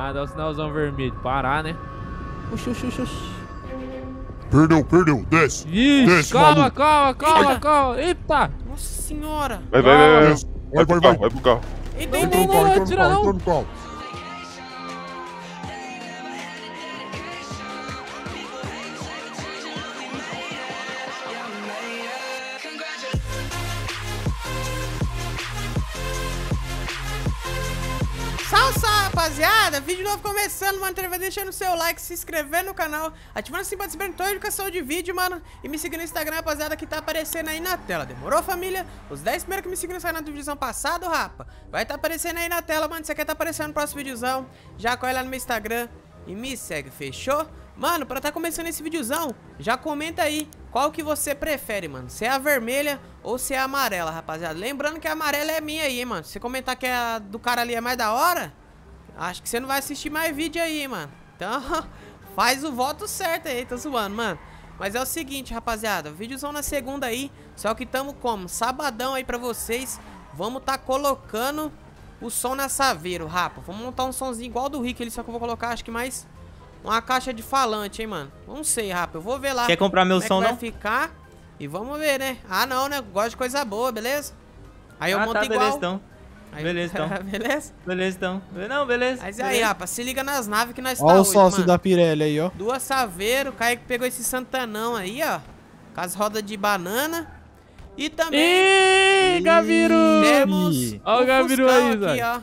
Ah, dá o sinalzão vermelho. Parar, né? Oxi, oxi, oxi, oxi. Perdeu, perdeu. Desce. Ixi, Desce, calma, maluco. calma, calma, Eita. calma. Eita! Nossa senhora. Vai, vai, vai, vai. Vai Vai, pro vai, carro, vai. vai pro carro. Eita, Não, eita, Entra no eita. carro, entra no rapaziada! Vídeo novo começando, mano. Vai deixando o seu like, se inscrever no canal, ativando o sininho pra receber toda a educação de vídeo, mano. E me seguir no Instagram, rapaziada, que tá aparecendo aí na tela. Demorou, família? Os 10 primeiros que me seguiram saíram na divisão passado, rapa. Vai tá aparecendo aí na tela, mano. Você quer tá aparecendo no próximo videozão, já corre lá no meu Instagram e me segue, fechou? Mano, pra tá começando esse videozão, já comenta aí qual que você prefere, mano. Se é a vermelha ou se é a amarela, rapaziada. Lembrando que a amarela é minha aí, hein, mano. Se comentar que a do cara ali é mais da hora, acho que você não vai assistir mais vídeo aí, hein, mano. Então, faz o voto certo aí, tô zoando, mano. Mas é o seguinte, rapaziada, videozão na segunda aí, só que tamo como? Sabadão aí pra vocês, vamos tá colocando o som na Saveiro, rapa. Vamos montar um somzinho igual do Rick ali, só que eu vou colocar, acho que mais uma caixa de falante, hein, mano. Não sei, rapa, eu vou ver lá. Quer comprar meu é som, que vai não? ficar e vamos ver, né? Ah, não, né? Gosto de coisa boa, beleza? Aí eu ah, monto tá, igual. beleza então. Aí- Beleza, então. beleza? Beleza então. Não, beleza. Mas aí, beleza. rapaz, se liga nas naves que nós tá Olha o hoje, sócio mano. da Pirelli aí, ó. Duas Saveiro, o Kaique pegou esse Santanão aí, ó. Com as rodas de banana. E também Ih, Gabiru! temos Ó o Gabiru aí, aqui, ó.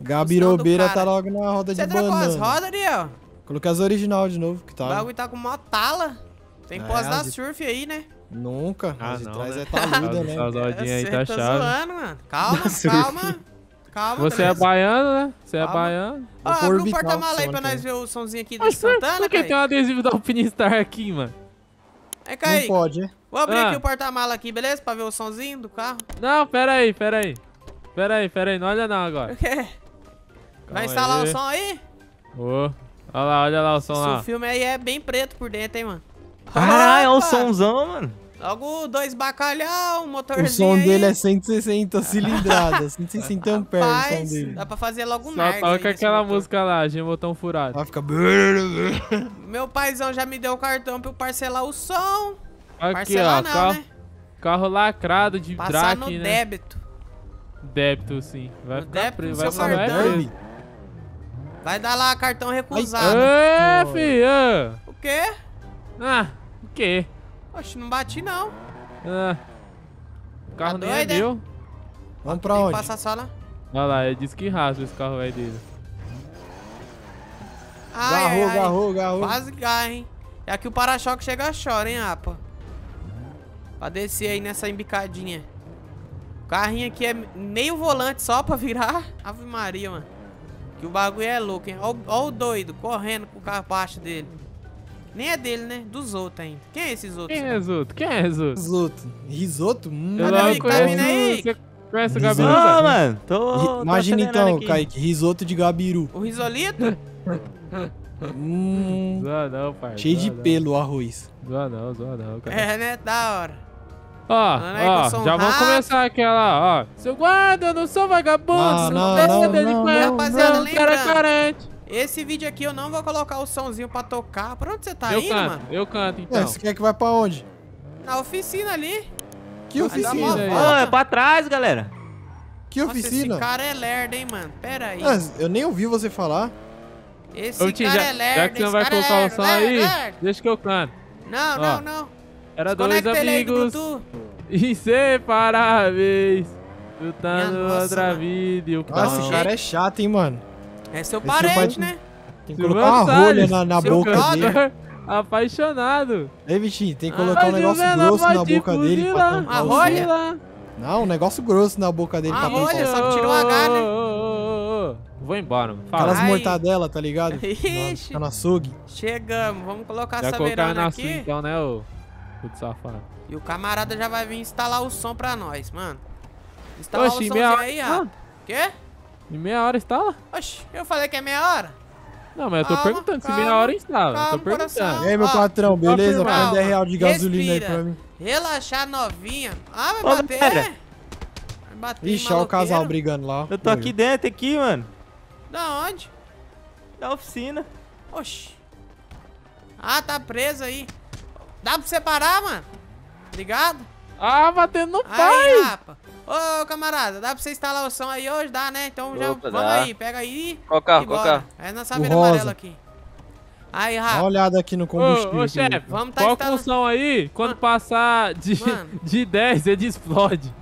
Gabirobeira tá logo na roda de Você trocou as banana. rodas ali, ó. Coloquei as original de novo, que O tá. bagulho tá com mó tala. Tem É, pós da surf aí, né? Nunca. Ah, as de não, trás né? é taluda, né? Essas rodinhas aí tá chave. zoando, mano. Calma, calma. Calma, Você é beleza? baiano, né? Você é Calma. baiano. Ó, Vou pôr abre o porta-mala aí pra nós ver o somzinho aqui do Santana, por que tem um adesivo da Alpinistar aqui, mano? É, Não Kaique. pode, né? Vou abrir Ah. aqui o porta-mala aqui, beleza? Pra ver o somzinho do carro. Não, pera aí, pera aí. Pera aí, pera aí, não olha não agora. O quê? Vai instalar aí. o som aí? Ô, olha lá, olha lá o som Esse lá. filme aí é bem preto por dentro, hein, mano. Caralho, é o Opa! somzão, mano. Logo dois bacalhau, um motorzinho O som aí. dele é 160 cilindradas, 160 amperes o som Rapaz, dele. dá pra fazer logo um Só aí toca aquela motor. música lá, Gemotão Furado. Ela fica... Meu paizão já me deu o cartão pra eu parcelar o som. Aqui, Parcelar ó, não, carro, né? carro lacrado de Passar no Drake, né? débito. Débito, sim. Vai No ficar débito preso, vai ficar? Vai dar lá cartão recusado. Pô. filho! O quê? Ah, o quê? Oxe, não bati não. Ah, o carro Tá nem é doido, é? meu. Vamos pra Tem onde? passar só lá. Olha lá, ele disse que rasga esse carro aí dele. Ai, Garrou, ai, garrou, garrou. Quase garra, hein? É aqui o para-choque chega chora, hein, apa? Pra descer aí nessa embicadinha. O carrinho aqui é meio volante só pra virar. Ave Maria, mano. Que o bagulho é louco, hein? Ó, o- ó o doido correndo com o carro baixo dele. Nem é dele, né? Dos outros ainda. Quem é esses outros? Quem é Zuto? Quem é Zuto? Risoto. Risoto? Hum, Eu não tá conheço. Você conhece o Risoto. Gabriel? Não, mano. Tô. Imagina então, aqui. Kaique, risoto de gabiru. O risolito? Hum, Zoa não, pai. cheio de não. pelo o arroz. Zoa não, zoa não, cara. é, né? Da hora. Ó, ó, já vamos começar aquela, ó. Seu guarda, eu não sou vagabundo, Não, você não, não precisa não, dele não, com não, ele, Rapaziada, não, cara lembrando. carente. Esse vídeo aqui eu não vou colocar o somzinho pra tocar. Pra onde você tá eu indo, canto, mano? eu canto então. você quer que vai pra onde? Na oficina ali. Que oficina? Ô, é pra trás, galera. Que Nossa, oficina? esse cara é lerdo, hein, mano. Pera aí. Ah, eu nem ouvi você falar. Esse cara já, é lerdo, já que você não esse vai cara é colocar o lerdo, som lerdo, aí, lerdo. deixa que eu canto. Não, Ó, não, não. Era dois amigos inseparáveis, lutando Minha outra mano. vida e o Nossa, carro. esse cara é chato, hein, mano. É seu parente, pai- né? Tem que Silvano colocar uma rolha na, na boca dele. Apaixonado. Ei, bichinho, tem que Ah, colocar um Mas negócio o grosso na boca dele pra o rolha? som. Não, um negócio grosso na boca dele Ah, pra tampar rolha, o só som. que tira o H, né? Ô, ô, ô, ô, ô. Vou embora, mano. Fala. Aquelas Ai. mortadela, tá ligado? Ixi. Fica no açougue. Chegamos. Vamos colocar Já essa na sua aqui. então, né, ô puto safado. E o camarada já vai vir instalar o som pra nós, mano. Instalar o Oxi, somzinho meia hora. aí, Ah, ó. Quê? Em meia hora instala? Oxi, eu falei que é meia hora? Não, mas eu tô Calma, perguntando se calma, meia hora instala. eu calma, tô perguntando. coração. E aí, meu Ó, patrão, beleza? confirmar. Põe 10 real de gasolina aí Respira. pra mim. Relaxar novinha. Ah, vai Ô, bater. galera. Vai bater Ixi, olha o casal brigando lá. Eu tô aqui dentro, aqui, mano. Da onde? da oficina. Oxi. Ah, tá preso aí. Dá pra separar, mano? Obrigado. Ah, batendo no Aí, pai. rapa. Ô, camarada, dá pra você instalar o som aí hoje? Dá, né? Então já Opa, vamos dá. aí, pega aí. Qual carro, e qual carro? É saveira rosa. amarela aqui. Aí, Dá rapa. uma olhada aqui no combustível. Ô, ô chefe, Vamos tá qual instalando- função aí? Quando Mano. passar de, Mano. de 10, ele explode.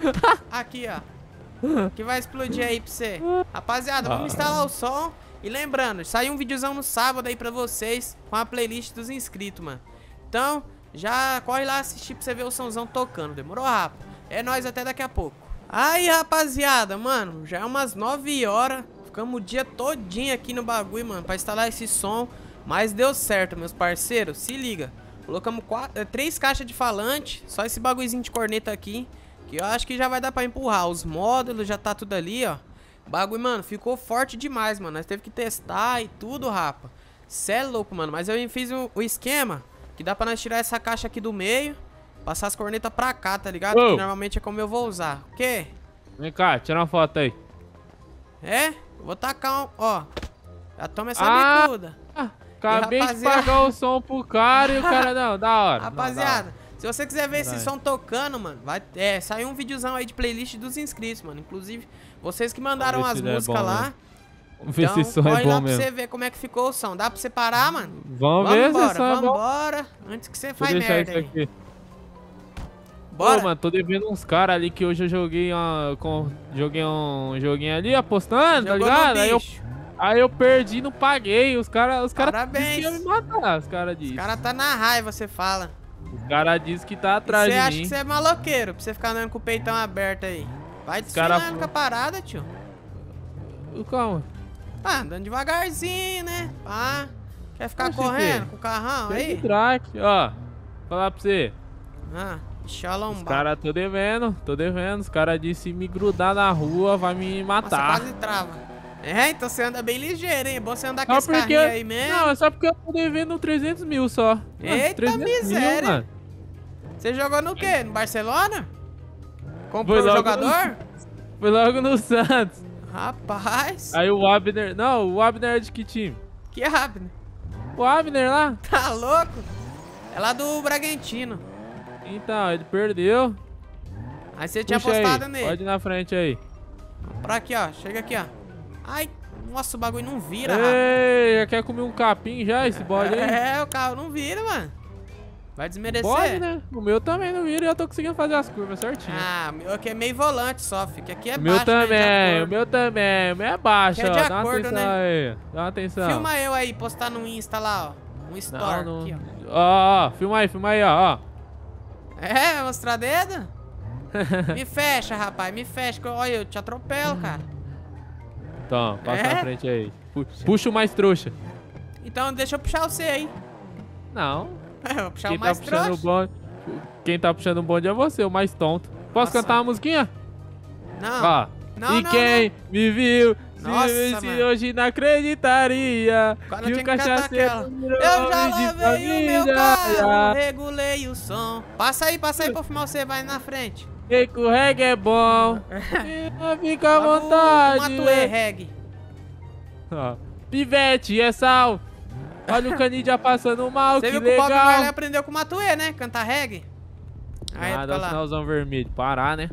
Aqui, ó. Que vai explodir aí pra você. Rapaziada, vamos Ah. instalar o som. E lembrando, saiu um videozão no sábado aí pra vocês com a playlist dos inscritos, mano. Então, já corre lá assistir pra você ver o somzão tocando. Demorou, rapa? É nóis até daqui a pouco. Aí, rapaziada, mano, já é umas 9 horas. Ficamos o dia todinho aqui no bagulho, mano, pra instalar esse som. Mas deu certo, meus parceiros. Se liga. Colocamos quatro, eh, três caixas de falante. Só esse bagulhozinho de corneta aqui. Que eu acho que já vai dar pra empurrar. Os módulos já tá tudo ali, ó. Bagulho, mano, ficou forte demais, mano. Nós teve que testar e tudo, rapa. Cê é louco, mano. Mas eu fiz o, o esquema que dá pra nós tirar essa caixa aqui do meio. Passar as cornetas pra cá, tá ligado? Ô. Que normalmente é como eu vou usar. O quê? Vem cá, tira uma foto aí. É? Vou tacar um, ó. Já toma essa Ah. bicuda. Ah, acabei de rapaziada? pagar o som pro cara e o cara não, da hora. não, da hora. Rapaziada, se você quiser ver esse som tocando, mano, vai é, saiu um videozão aí de playlist dos inscritos, mano. Inclusive, vocês que mandaram as é músicas bom lá. mesmo. Vamos ver Então, se esse som é lá bom pra mesmo. você ver como é que ficou o som. Dá pra você parar, mano? Vamos ver se Vambora, esse som é bom. vambora. Antes que você deixar merda isso aí. aqui. Bora. Pô, mano, tô devendo uns caras ali que hoje eu joguei, uma, com, joguei um joguinho ali apostando, tá Jogou no ligado? Aí eu, aí eu perdi não paguei. Os caras os cara Parabéns. me matar. Os caras dizem. cara tá na raiva, você fala. Os caras dizem que tá E atrás Você de acha mim. que você é maloqueiro pra você ficar andando com o peitão aberto aí. Vai cara- desfilando com a parada, tio. Calma. Ah, andando devagarzinho, né? Pá. Quer ficar Oxe, correndo com o carrão Tem aí? Drake, ó. Falar pra você. Ah, Os xalomba. caras tô devendo, tô devendo. Os caras disseram me grudar na rua vai me Nossa, matar. quase trava. É, então você anda bem ligeiro, hein? É bom você andar com Só esse porque. aí mesmo. Não, é só porque eu tô devendo 300 mil só. Eita 300 miséria. Mil. Você jogou no quê? No Barcelona? Comprou Foi um jogador? Foi logo no Santos. Rapaz, Aí o Abner. Não, o Abner é de que time? que rápido. O Abner lá? Tá louco? É lá do Bragantino. Então, ele perdeu. Aí você tinha Puxa apostado aí, nele. pode ir na frente aí. Pra aqui, ó. Chega aqui, ó. Ai, nossa, o bagulho não vira, rapaz. Ei, já quer comer um capim já, esse bode aí? É, o carro não vira, mano. Vai desmerecer. Bode, né? O meu também não vira e eu tô conseguindo fazer as curvas certinho. Ah, o meu aqui é meio volante só, fica aqui é o meu baixo, né, de também, acordo. o meu também, o meu é baixo, Que é ó. de Dá uma acordo, atenção né? aí. Dá uma atenção. Filma eu aí, postar no Insta lá, ó. Um story Não, não. aqui, ó. Ó, ó, filma aí, filma aí, ó, ó. É, vai mostrar dedo? me fecha, rapaz, me fecha. que Olha, eu te atropelo, cara. Então, passa É? na frente aí. Pu- Puxa o mais trouxa. Então deixa eu puxar você aí. Não, Eu vou puxar quem o tá mais puxando o trouxa. bonde... Quem tá puxando o bonde é você, o mais tonto. Posso Nossa. cantar uma musiquinha? Não, Ó. não, e não, quem me viu, se, Nossa, se hoje não acreditaria que o cachaceiro Eu já lavei o meu carro, regulei o som. Passa aí, passa aí pra filmar você, vai na frente. E que o reggae é bom. Fica à vontade. Matuê, reggae. Ó, Pivete, é sal. Olha o Canidia passando mal, Você que viu que o Bob legal. Marley aprendeu com o Matuê, né? Cantar reggae. Aí, Ah, dá o sinalzão vermelho. Parar, né?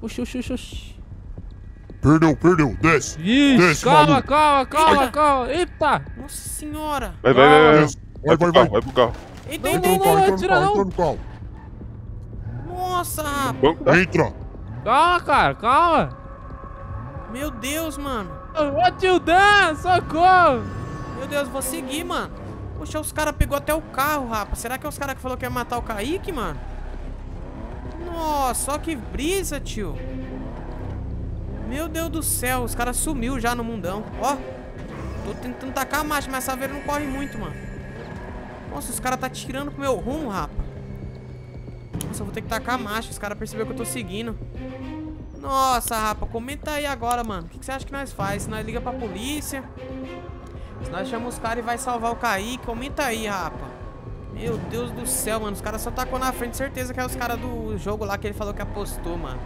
Puxa, puxa, puxa. Perdeu, perdeu. Desce. Ixi, Desce, calma, calma, calma, calma. Eita. Nossa senhora. Vai, vai, vai, vai. Vai Vai, vai, pro carro, vai. pro carro. Entra entra carro, não. entra no carro. Nossa, rapaz. Entra. Calma, cara, calma. Meu Deus, mano. Ô, tio Dan, socorro. Meu Deus, vou seguir, mano. Poxa, os caras pegou até o carro, rapaz. Será que é os caras que falou que ia matar o Kaique, mano? Nossa, só que brisa, tio. Meu Deus do céu, os caras sumiu já no mundão. Ó, tô tentando tacar a marcha, mas essa veira não corre muito, mano. Nossa, os caras tá tirando pro meu rumo, rapa. Nossa, eu vou ter que tacar a marcha. Os caras perceberam que eu tô seguindo. Nossa, rapa, comenta aí agora, mano. O que, que você acha que nós faz? Se nós liga pra polícia? Se nós chamamos os caras e vai salvar o Kaique, comenta aí, rapa. Meu Deus do céu, mano. Os caras só tacou na frente. Certeza que é os caras do jogo lá que ele falou que apostou, mano.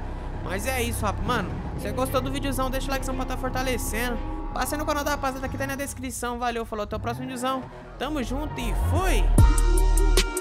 Mas é isso, rapa. Mano, se você gostou do videozão, deixa o likezão pra tá fortalecendo. Passa no canal da rapaziada que tá aí na descrição. Valeu, falou, até o próximo videozão. Tamo junto e fui!